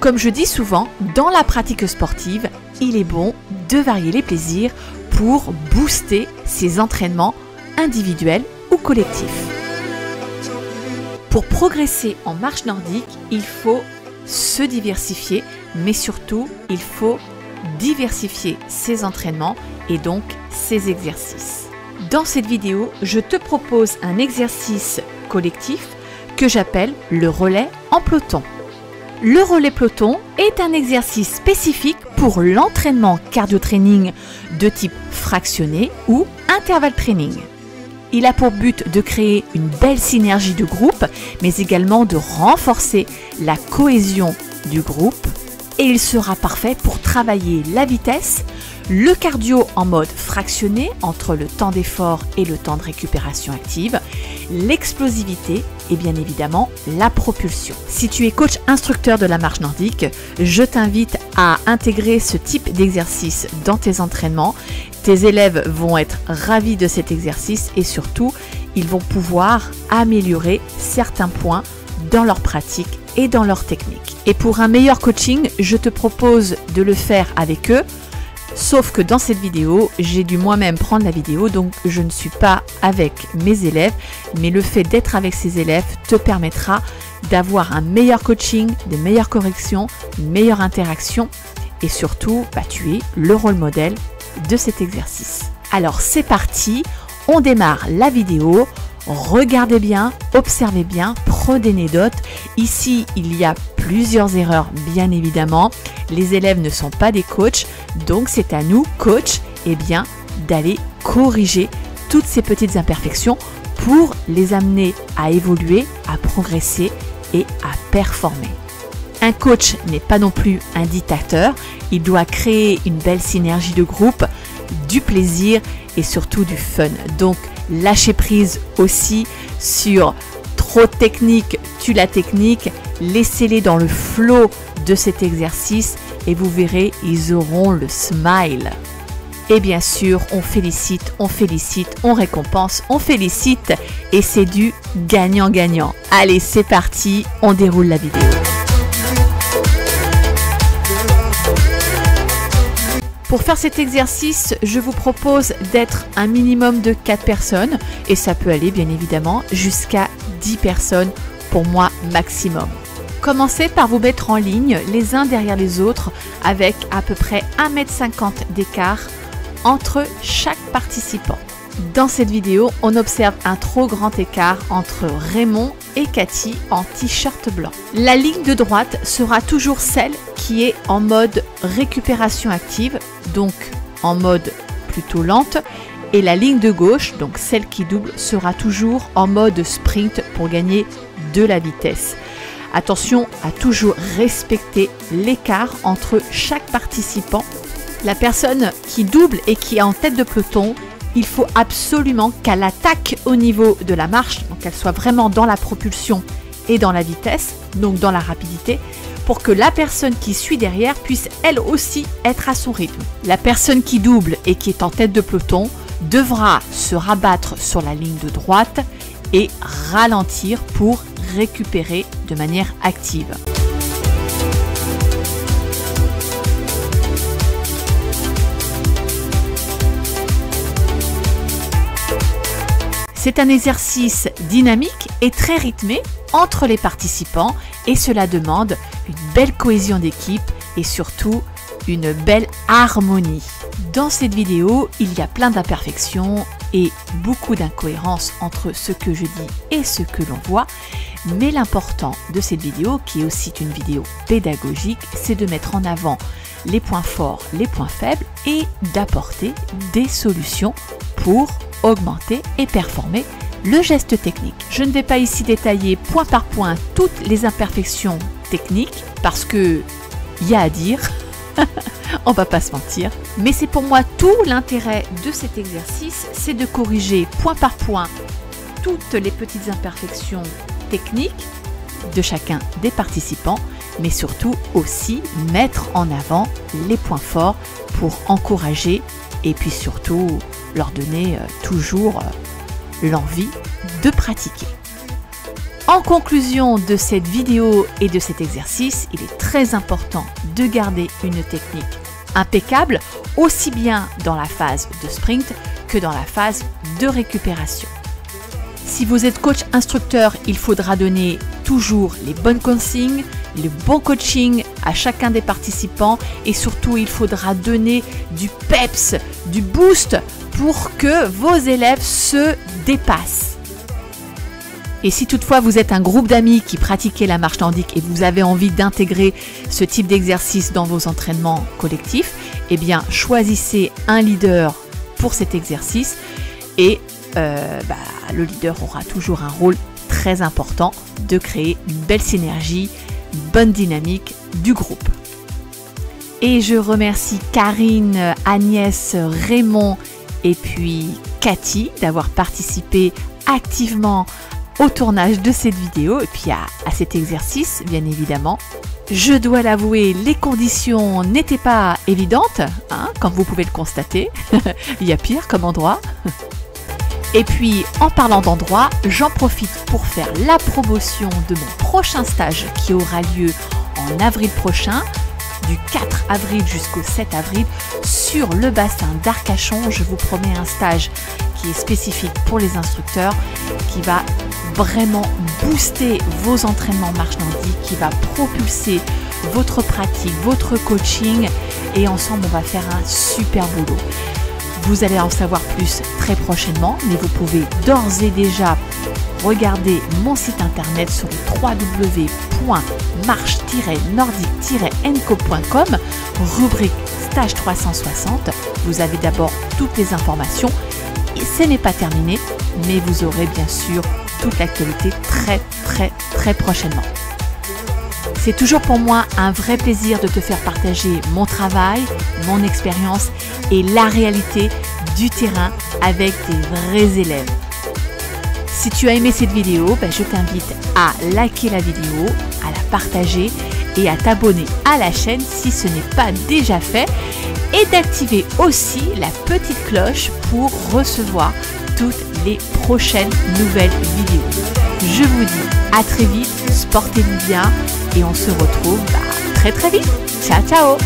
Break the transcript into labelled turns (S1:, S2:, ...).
S1: Comme je dis souvent, dans la pratique sportive, il est bon de varier les plaisirs pour booster ses entraînements individuels ou collectifs. Pour progresser en marche nordique, il faut se diversifier, mais surtout, il faut diversifier ses entraînements et donc ses exercices. Dans cette vidéo, je te propose un exercice collectif que j'appelle le relais en peloton. Le relais peloton est un exercice spécifique pour l'entraînement cardio-training de type fractionné ou intervalle training. Il a pour but de créer une belle synergie de groupe, mais également de renforcer la cohésion du groupe. Et il sera parfait pour travailler la vitesse, le cardio en mode fractionné entre le temps d'effort et le temps de récupération active, l'explosivité et bien évidemment la propulsion. Si tu es coach instructeur de la marche nordique, je t'invite à intégrer ce type d'exercice dans tes entraînements. Tes élèves vont être ravis de cet exercice et surtout, ils vont pouvoir améliorer certains points dans leur pratique et dans leur technique. Et pour un meilleur coaching, je te propose de le faire avec eux Sauf que dans cette vidéo, j'ai dû moi-même prendre la vidéo, donc je ne suis pas avec mes élèves, mais le fait d'être avec ces élèves te permettra d'avoir un meilleur coaching, des meilleures corrections, une meilleure interaction, et surtout, bah, tu es le rôle modèle de cet exercice. Alors c'est parti, on démarre la vidéo. Regardez bien, observez bien, prenez des notes. Ici, il y a plusieurs erreurs, bien évidemment. Les élèves ne sont pas des coachs, donc c'est à nous, coachs, eh bien, d'aller corriger toutes ces petites imperfections pour les amener à évoluer, à progresser et à performer. Un coach n'est pas non plus un dictateur, il doit créer une belle synergie de groupe, du plaisir et surtout du fun. Donc lâcher prise aussi sur trop technique, tu la technique, laissez-les dans le flow de cet exercice et vous verrez, ils auront le smile. Et bien sûr, on félicite, on félicite, on récompense, on félicite et c'est du gagnant-gagnant. Allez, c'est parti, on déroule la vidéo. Pour faire cet exercice, je vous propose d'être un minimum de 4 personnes et ça peut aller bien évidemment jusqu'à 10 personnes pour moi maximum. Commencez par vous mettre en ligne les uns derrière les autres avec à peu près 1m50 d'écart entre chaque participant. Dans cette vidéo, on observe un trop grand écart entre Raymond et Cathy en t-shirt blanc. La ligne de droite sera toujours celle qui est en mode récupération active, donc en mode plutôt lente, et la ligne de gauche, donc celle qui double, sera toujours en mode sprint pour gagner de la vitesse. Attention à toujours respecter l'écart entre chaque participant. La personne qui double et qui est en tête de peloton, il faut absolument qu'elle attaque au niveau de la marche, donc qu'elle soit vraiment dans la propulsion et dans la vitesse, donc dans la rapidité, pour que la personne qui suit derrière puisse elle aussi être à son rythme. La personne qui double et qui est en tête de peloton devra se rabattre sur la ligne de droite et ralentir pour récupérer de manière active. C'est un exercice dynamique et très rythmé entre les participants et cela demande une belle cohésion d'équipe et surtout une belle harmonie. Dans cette vidéo, il y a plein d'imperfections et beaucoup d'incohérences entre ce que je dis et ce que l'on voit, mais l'important de cette vidéo, qui est aussi une vidéo pédagogique, c'est de mettre en avant les points forts, les points faibles et d'apporter des solutions pour augmenter et performer le geste technique. Je ne vais pas ici détailler point par point toutes les imperfections techniques parce que y a à dire. On va pas se mentir. Mais c'est pour moi tout l'intérêt de cet exercice, c'est de corriger point par point toutes les petites imperfections techniques de chacun des participants, mais surtout aussi mettre en avant les points forts pour encourager et puis surtout leur donner euh, toujours euh, l'envie de pratiquer. En conclusion de cette vidéo et de cet exercice, il est très important de garder une technique impeccable aussi bien dans la phase de sprint que dans la phase de récupération. Si vous êtes coach instructeur, il faudra donner toujours les bonnes consignes, le bon coaching à chacun des participants et surtout il faudra donner du peps, du boost pour que vos élèves se dépassent. Et si toutefois vous êtes un groupe d'amis qui pratiquez la marche nordique et vous avez envie d'intégrer ce type d'exercice dans vos entraînements collectifs, eh bien choisissez un leader pour cet exercice et euh, bah, le leader aura toujours un rôle très important de créer une belle synergie, une bonne dynamique du groupe. Et je remercie Karine, Agnès, Raymond et puis Cathy d'avoir participé activement au tournage de cette vidéo et puis à, cet exercice, bien évidemment. Je dois l'avouer, les conditions n'étaient pas évidentes, hein, comme vous pouvez le constater. Il y a pire comme endroit. Et puis, en parlant d'endroit, j'en profite pour faire la promotion de mon prochain stage qui aura lieu en avril prochain, du 4 avril jusqu'au 7 avril, sur le bassin d'Arcachon. Je vous promets un stage qui est spécifique pour les instructeurs, qui va vraiment booster vos entraînements marche qui va propulser votre pratique, votre coaching, et ensemble on va faire un super boulot. Vous allez en savoir plus très prochainement, mais vous pouvez d'ores et déjà regarder mon site internet sur www.marche-nordique-enco.com, rubrique stage 360. Vous avez d'abord toutes les informations et ce n'est pas terminé, mais vous aurez bien sûr toute l'actualité très très très prochainement. C'est toujours pour moi un vrai plaisir de te faire partager mon travail, mon expérience et la réalité du terrain avec des vrais élèves. Si tu as aimé cette vidéo, ben, je t'invite à liker la vidéo, à la partager et à t'abonner à la chaîne si ce n'est pas déjà fait et d'activer aussi la petite cloche pour recevoir toutes les prochaines nouvelles vidéos. Je vous dis à très vite, sportez-vous bien et on se retrouve bah, très très vite. Ciao ciao